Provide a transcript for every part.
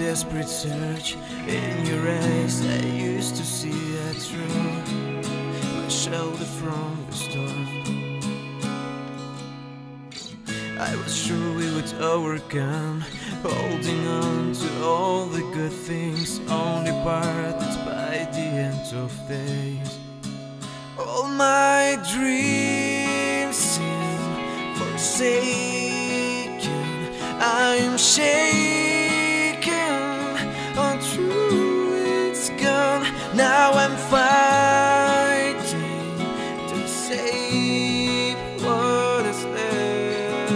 desperate search in your eyes. I used to see a through my shelter from the storm. I was sure we would overcome, holding on to all the good things, only parted by the end of days. All my dreams seem forsaken. I'm fighting to save what is left.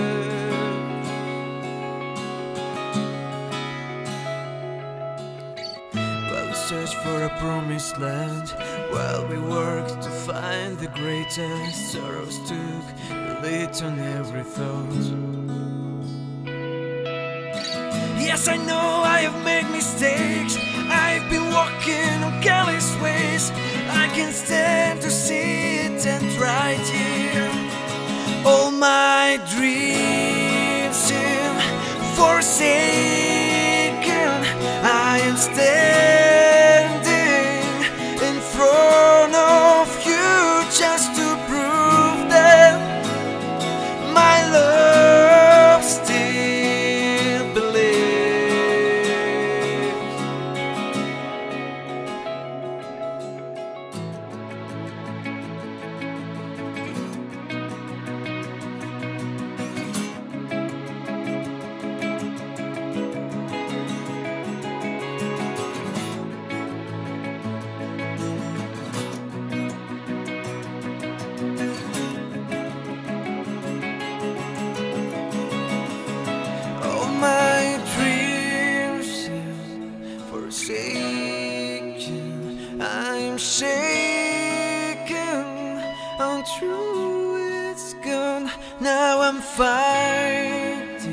While we search for a promised land, while we work to find the greatest sorrows took the lead on every thought. Yes, I know I have made mistakes. I've been walking my dreams seem forsaken. I am standing untrue it's gone. Now I'm fighting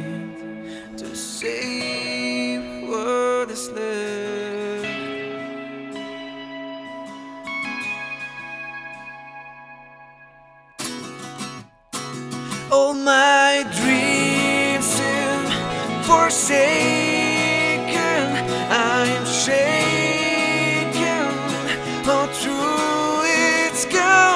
to save what is left. All my dreams seem forsaken. I'm shaken. All true it's gone.